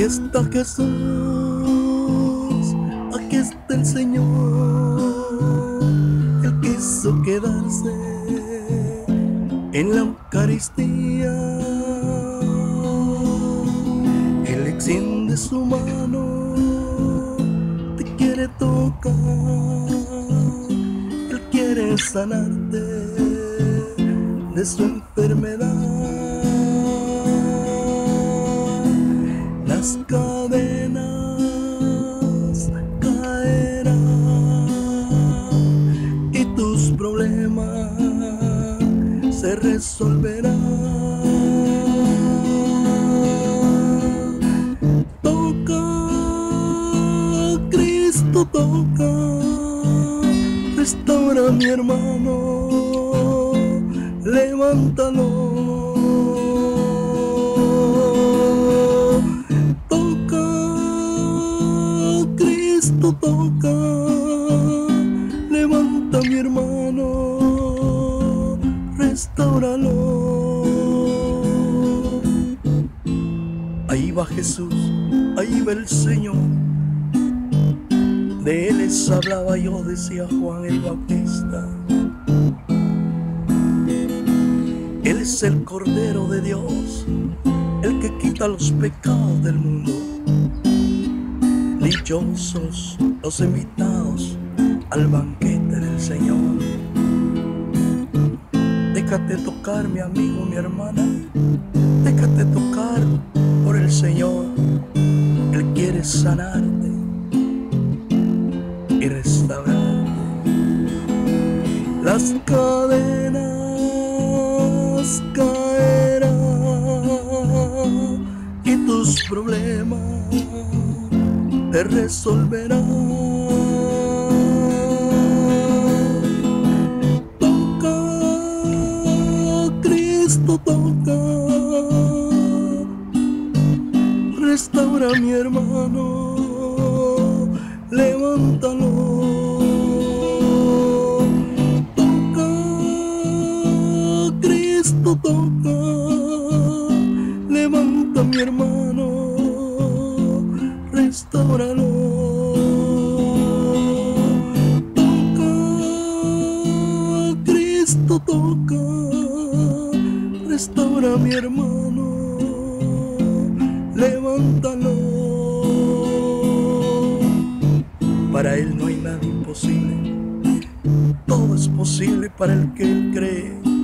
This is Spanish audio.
está Jesús, aquí está el Señor. Él quiso quedarse en la Eucaristía. Él extiende su mano, te quiere tocar. Él quiere sanarte de su enfermedad. Se resolverán. Toca, Cristo toca, restaura mi hermano, levántalo. toca, levanta Ahí va Jesús, ahí va el Señor. De él les hablaba yo, decía Juan el Bautista. Él es el Cordero de Dios, el que quita los pecados del mundo dichosos los invitados al banquete del Señor. Déjate tocar, mi amigo, mi hermana. Déjate tocar por el Señor. Él quiere sanarte y restaurarte. Las cadenas caerán y tus problemas te resolverá. Restaura mi hermano, levántalo. Toca, Cristo toca, levanta mi hermano restauralo. Toca, restaura mi hermano, levántalo. Para Él no hay nada imposible, todo es posible para el que Él cree